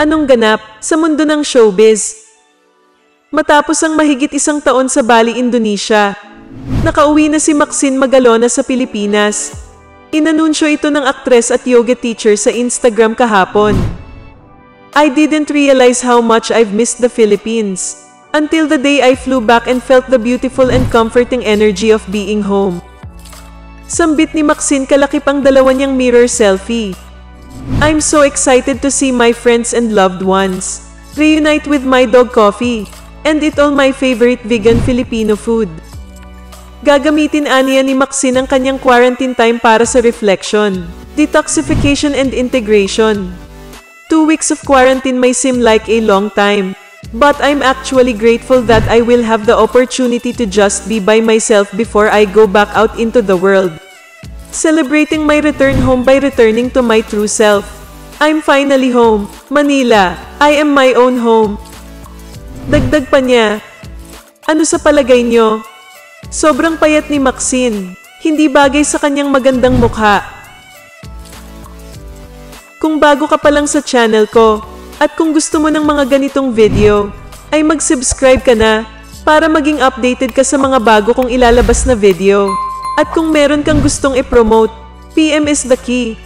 Anong ganap sa mundo ng showbiz? Matapos ang mahigit isang taon sa Bali, Indonesia, nakauwi na si Maxine Magalona sa Pilipinas. Inanunsyo ito ng aktres at yoga teacher sa Instagram kahapon. I didn't realize how much I've missed the Philippines until the day I flew back and felt the beautiful and comforting energy of being home. Sambit ni Maxine kalaki pang dalawa niyang mirror selfie. I'm so excited to see my friends and loved ones. Reunite with my dog coffee. And eat all my favorite vegan Filipino food. Gagamitin aniya ni Maxine ang kanyang quarantine time para sa reflection, detoxification and integration. Two weeks of quarantine may seem like a long time, but I'm actually grateful that I will have the opportunity to just be by myself before I go back out into the world. Celebrating my return home by returning to my true self. I'm finally home, Manila. I am my own home. Dagdag pa niya, ano sa palagay nyo? Sobrang payat ni Maxine. Hindi bagay sa kanyang magandang mukha. Kung bago ka pa lang sa channel ko, at kung gusto mo ng mga ganitong video, ay mag-subscribe ka na para maging updated ka sa mga bago kong ilalabas na video. At kung meron kang gustong i-promote, PM is the key.